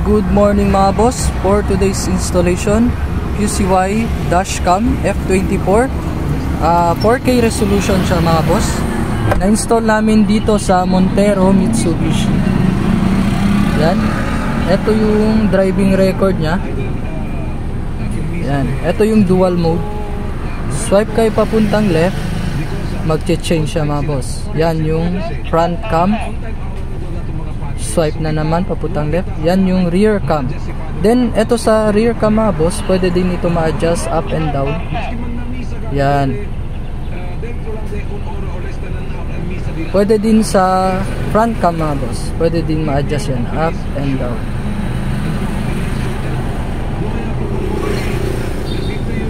Good morning mga boss. For today's installation, QCY Dashcam F24. Ah, 4K resolution siya mga boss. Na-install namin dito sa Montero Mitsubishi. Yan. Ito yung driving record niya. Yan. Ito yung dual mode. Swipe kayo papuntang left, magche-change siya mga boss. Yan yung front cam. Swipe na naman papuntang left. Yan yung rear cam. Then, ito sa rear cam mga boss, pwede din ito ma-adjust up and down. Yan. Pwede din sa front cam mga boss. Pwede din ma-adjust yan up and down.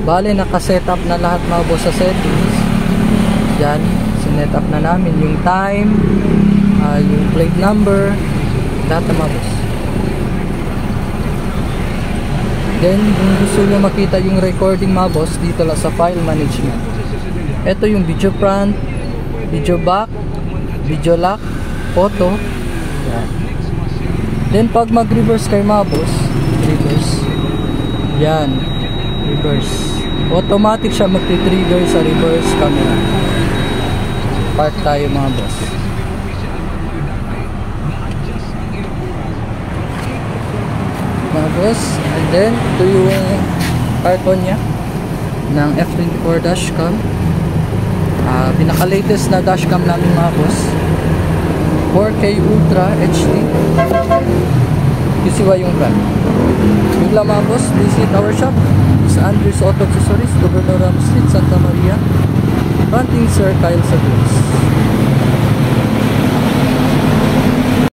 Bale, naka-setup na lahat mga boss sa settings. Yan, sinet up na namin yung time, ah, yung plate number, lahat mga boss. Then, kung gusto nyo makita yung recording mga boss, dito lang sa file management. Ito yung video front, video back, video lock, photo. Yan. Then, pag mag-reverse kayo mga boss, reverse. Yan, reverse. Automatic siya magti-trigger sa reverse camera. Park tayo mga boss. Boss, and then ito yung carton niya ng F24 dashcam. Ah, pinaka-latest na dashcam namin mga boss. 4K Ultra HD. QCY yung brand. Yung lang mga boss, visit our shop sa Andres Auto Accessories, Governor Ramos Street, Santa Maria. Fronting Sir Kyle Sagulis.